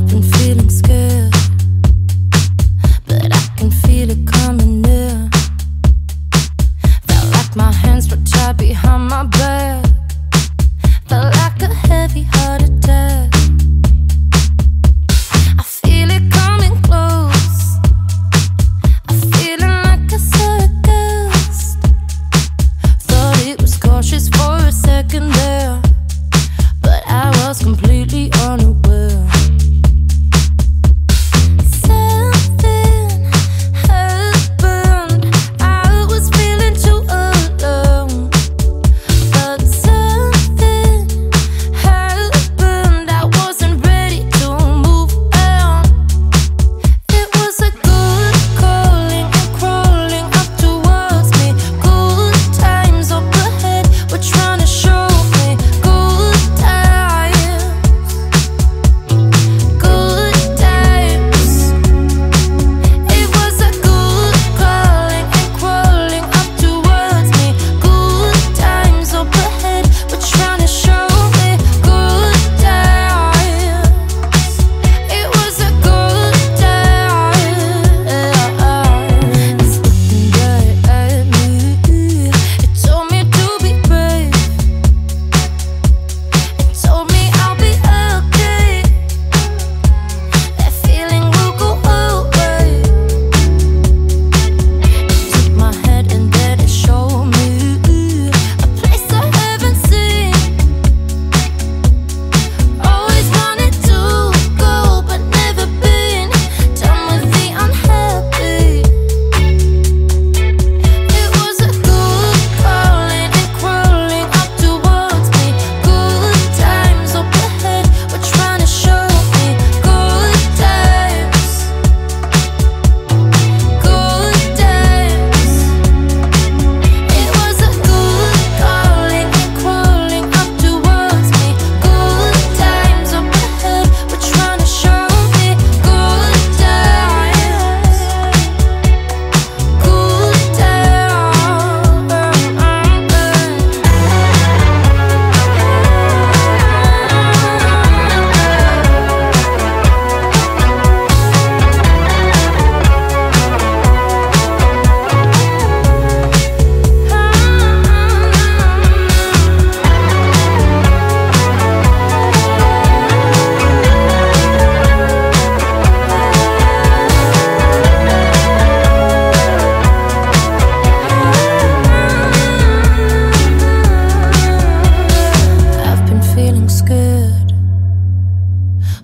i been feeling scared, but I can feel it coming near. Felt like my hands were tied behind my back. Felt like a heavy hearted.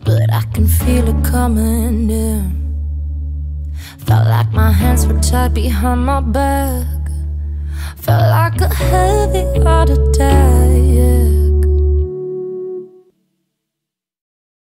but I can feel it coming in. Felt like my hands were tied behind my back. Felt like a heavy heart attack.